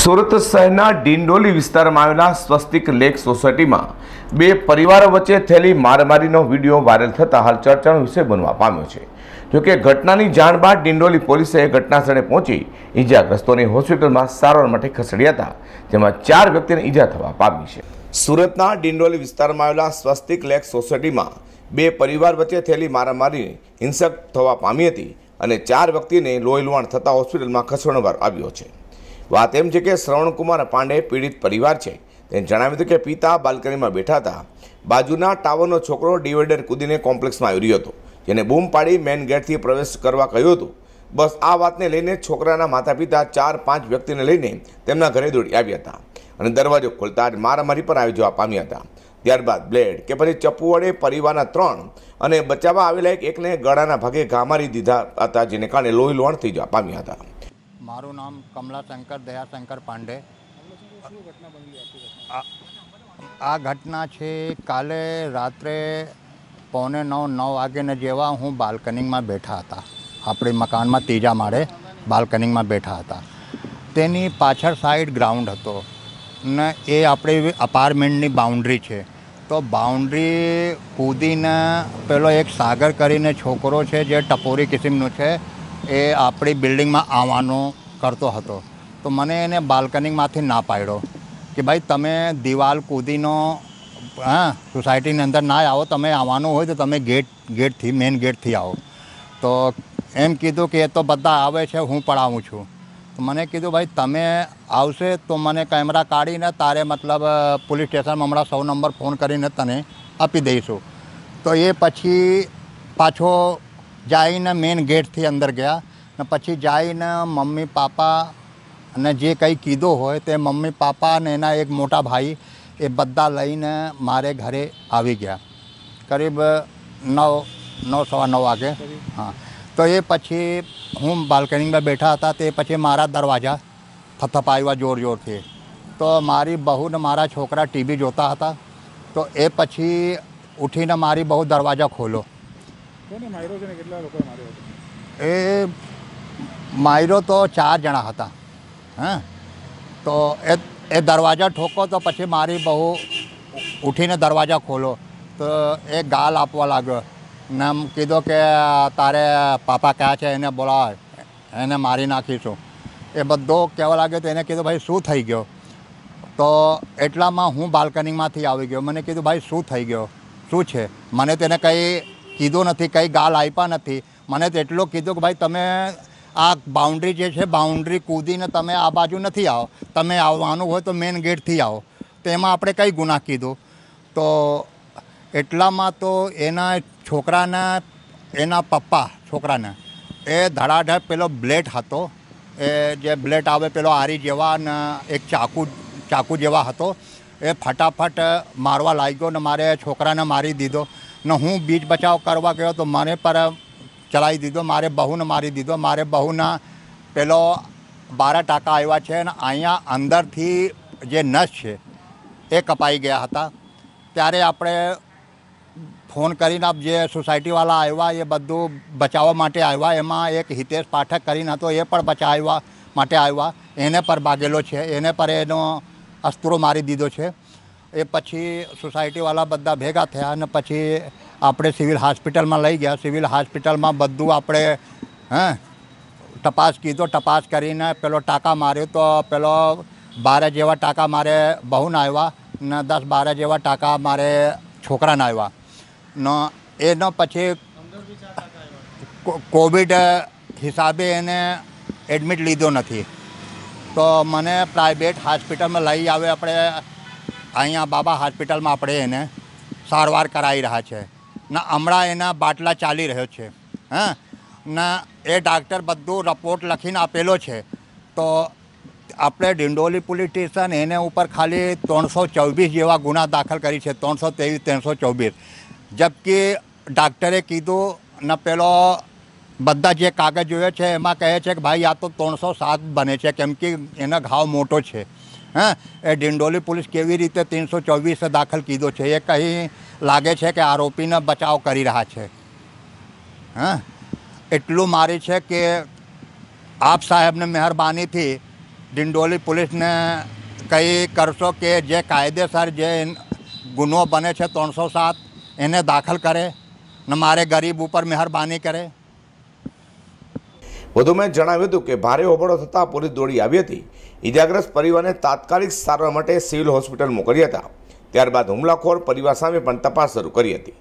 સુરત શહેરના ડિંડોલી વિસ્તારમાં આવેલા સ્વસ્તિક લેક સોસાયટીમાં બે પરિવારો વચ્ચે થયેલી મારામારીનો વીડિયો વાયરલ થતાં હાલ ચર્ચાનો વિષય બનવા પામ્યો છે. જોકે ઘટનાની જાણ બાદ ડિંડોલી પોલીસે ઘટનાસ્થળે પહોંચી ઇજાગ્રસ્તોને હોસ્પિટલમાં સારવાર માટે ખસેડ્યા હતા, જેમાં ચાર વ્યક્તિને ઈજા થવા પામી છે. સુરતના ડિંડોલી વિસ્તારમાં આવેલા સ્વસ્તિક લેક સોસાયટીમાં બે પરિવાર વચ્ચે થયેલી મારામારી હિંસક થવા પામી હતી અને ચાર વ્યક્તિને લોહી લુહાણ થતાં હોસ્પિટલમાં ખસેડવામાં આવ્યો છે. વાત એમ છે કે શ્રવણકુમાર પાંડે પીડિત પરિવાર છે. તેને જણાવ્યું હતું કે પિતા બાલ્કનીમાં બેઠા હતા. બાજુના ટાવરનો છોકરો ડિવાઈડર કૂદીને કોમ્પ્લેક્સમાં આવી રહ્યો હતો, જેને બૂમ પાડી મેન ગેટથી પ્રવેશ કરવા કહ્યું હતું. બસ આ વાતને લઈને છોકરાના માતા પિતા ચાર પાંચ વ્યક્તિને લઈને તેમના ઘરે દોડી આવ્યા હતા અને દરવાજો ખોલતા જ મારામારી પર આવી જવા પામ્યા હતા. ત્યારબાદ બ્લેડ કે પછી ચપ્પુ વડે પરિવારના ત્રણ અને બચાવવા આવેલા એક એકને ગળાના ભાગે ઘા મારી દીધા હતા, જેને કારણે લોહી લોહણ થઈ જવા પામ્યા હતા. મારું નામ કમલાશંકર દયાશંકર પાંડે. આ- ઘટના છે કાલે રાત્રે પોને નવ નવ વાગ્યાને જેવા હું બાલ્કનીમાં બેઠા હતા. આપણી મકાનમાં ત્રીજા માળે બાલ્કનીમાં બેઠા હતા. તેની પાછળ સાઈડ ગ્રાઉન્ડ હતો. ને એ આપણી અપાર્ટમેન્ટની બાઉન્ડ્રી છે. તો બાઉન્ડ્રી કૂદીને પેલો એક સાગર કરીને છોકરો છે જે ટપોરી કિસ્મનું છે એ આપણી બિલ્ડિંગમાં આવવાનું કરતો હતો. તો મને એને બાલ્કનીમાંથી ના પાડ્યો કે ભાઈ તમે દિવાલ કૂદીનો, હા, સોસાયટીની અંદર ના આવો, તમે આવવાનું હોય તો તમે ગેટ, ગેટથી મેઇન ગેટથી આવો. તો એમ કીધું કે એ તો બધા આવે છે, હું પણ આવું છું. તો મને કીધું ભાઈ તમે આવશે તો મને કેમેરા કાઢીને તારે મતલબ પોલીસ સ્ટેશનમાં હમણાં સૌ નંબર ફોન કરીને તને આપી દઈશું. તો એ પછી પાછો જઈને મેઇન ગેટથી અંદર ગયા ને પછી જઈને મમ્મી, પાપા અને જે કંઈ કીધું હોય તે મમ્મી, પાપા અને એના એક મોટા ભાઈ એ બધા લઈને મારે ઘરે આવી ગયા. કરીબ, નવ નવ, સવા નવ વાગે. હા. તો એ પછી હું બાલ્કનીમાં બેઠા હતા તે પછી મારા દરવાજા થથપાવ્યા જોર જોરથી તો મારી બહુ ને મારા છોકરા ટીવી જોતા હતા. તો એ પછી ઉઠીને મારી બહુ દરવાજા ખોલો એ માયરો તો ચાર જણા હતા. હા? તો એ એ દરવાજા ઠોકો તો પછી મારી બહુ ઉઠીને દરવાજા ખોલો. તો એ ગાલ આપવા લાગ્યો. ને એમ કીધો કે, તારે પાપા ક્યાં છે? એને બોલાવ. એને મારી નાખીશું એ બધો કહેવા લાગ્યો તો એને કીધું, ભાઈ, શું થઈ ગયો? તો એટલામાં હું બાલ્કનીમાંથી આવી ગયો. મને કીધું, ભાઈ, શું થઈ ગયો? શું છે? મને તેને કંઈ કીધું નથી, કંઈ ગાલ આપ્યા નથી. મને તો એટલો કીધું કે ભાઈ, તમે આ બાઉન્ડ્રી જે છે બાઉન્ડ્રી કૂદીને તમે આ બાજુ નથી આવો. તમે આવવાનું હોય તો મેઇન ગેટથી આવો. તો એમાં આપણે કઈ ગુનાહ કીધું? તો એટલામાં તો એના છોકરાના, એના પપ્પા છોકરાને, એ ધડાધડ પેલો બ્લેડ હતો. એ જે બ્લેડ આવે પેલો આરી જેવા ને એક ચાકુ ચાકુ જેવા હતો. એ ફટાફટ મારવા લાગ્યો ને મારે છોકરાને મારી દીધો. ને હું બીજ બચાવ કરવા ગયો તો મને પર ચલાવી દીધો, મારે બહુને મારી દીધો, મારે બહુના પેલો બારા ટાંકા આવ્યા છે અને અહીંયા અંદરથી જે નસ છે એ કપાઈ ગયા હતા. ત્યારે આપણે ફોન કરીને આપ જે સોસાયટીવાળા આવ્યા એ બધું બચાવવા માટે આવ્યા. એમાં એક હિતેશ પાઠક કરીને હતો, એ પણ બચાવવા માટે આવ્યા. એને પર ભાગેલો છે, એને પર એનો અસ્ત્રો મારી દીધો છે. એ પછી સોસાયટીવાળા બધા ભેગા થયા અને પછી આપણે સિવિલ હોસ્પિટલમાં લઈ ગયા. સિવિલ હોસ્પિટલમાં બધું આપણે, હે, તપાસ કીધો. તપાસ કરીને પેલો ટાંકા માર્યો તો પેલો બારે જેવા ટાંકા મારે બહુને આવ્યા ને દસ બારે જેવા ટાંકા મારે છોકરાને આવ્યા. ન એનો પછી કોવિડ હિસાબે એને એડમિટ લીધો નથી. તો મને પ્રાઇવેટ હોસ્પિટલમાં લઈ આવે આપણે અહીંયા બાબા હોસ્પિટલમાં આપણે એને સારવાર કરાવી રહ્યા છે. ને હમણાં એના બાટલા ચાલી રહ્યો છે. હા? ને એ ડાક્ટર બધું રિપોર્ટ લખીને આપેલો છે. તો આપણે ડિંડોલી પોલીસ સ્ટેશન એને ઉપર ખાલી ત્રણસો ચોવીસ જેવા ગુના દાખલ કરી છે. ત્રણસો ત્રેવીસ ત્રણસો ચોવીસ. જબકી ડાક્ટરે કીધું, ને પેલો બધા જે કાગળ જોયો છે, એમાં કહે છે કે ભાઈ આ તો ત્રણસો સાત બને છે. કેમ કે એનો ઘાવ મોટો છે. હા, એ ડિંડોલી પોલીસ કેવી રીતે ત્રણસો ચોવીસે દાખલ કીધો છે, એ કંઈ લાગે છે કે આરોપીને બચાવ કરી રહ્યા છે? હા, એટલું મારી છે કે આપ સાહેબને મહેરબાનીથી ડિંડોલી પોલીસને કંઈ કરશો કે જે કાયદેસર જે ગુનો બને છે ત્રણસો સાત, એને દાખલ કરે ને મારે ગરીબ ઉપર મહેરબાની કરે? વધુમાં જણાવ્યું હતું કે ભારે હોબાળો થતાં પોલીસ દોડી આવી હતી. ઇજાગ્રસ્ત પરિવારને તાત્કાલિક સારવાર માટે સિવિલ હોસ્પિટલ મોકલ્યા હતા. ત્યારબાદ હુમલાખોર પરિવાર સામે પણ તપાસ શરૂ કરી હતી.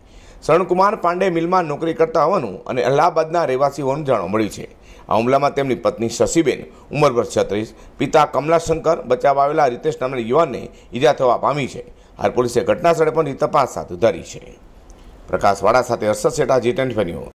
શરણકુમાર પાંડે મિલમાં નોકરી કરતા હોવાનું અને અલ્હાબાદના રહેવાસી હોવાનું જાણવા મળ્યું છે. આ હુમલામાં તેમની પત્ની શશીબેન ઉંમર વર્ષ છત્રીસ, પિતા કમલાશંકર બચાવ આવેલા રીતેશ નામના યુવાનને ઈજા થવા પામી છે. હાલ પોલીસે ઘટનાસ્થળે પણ તપાસ હાથ ધરી છે. પ્રકાશવાળા સાથે હર્ષદ શેઠા જી ટ્વેન્ટી